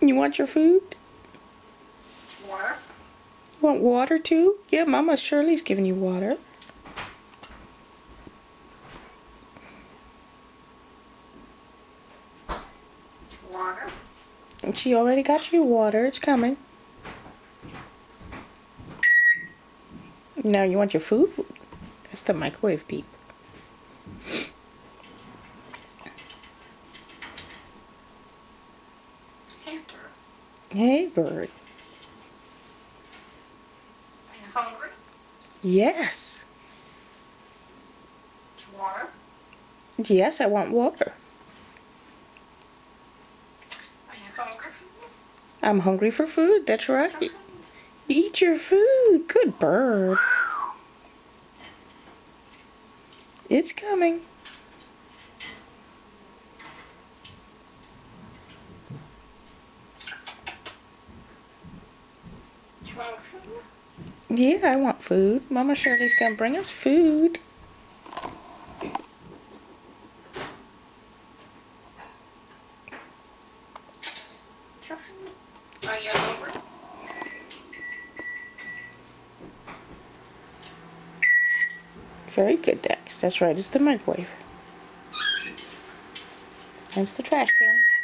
You want your food? Water? You want water too? Yeah, Mama Shirley's giving you water. Water? And she already got you water. It's coming. Now you want your food? That's the microwave beep. Hey, bird. Hey, bird. Are you hungry? Yes. Water? Yes, I want water. Are you hungry? I'm hungry for food. That's right. Eat your food. Good bird. It's coming. Yeah, I want food. Mama Shirley's gonna bring us food. Very good, Dax. That's right. It's the microwave. There's the trash can.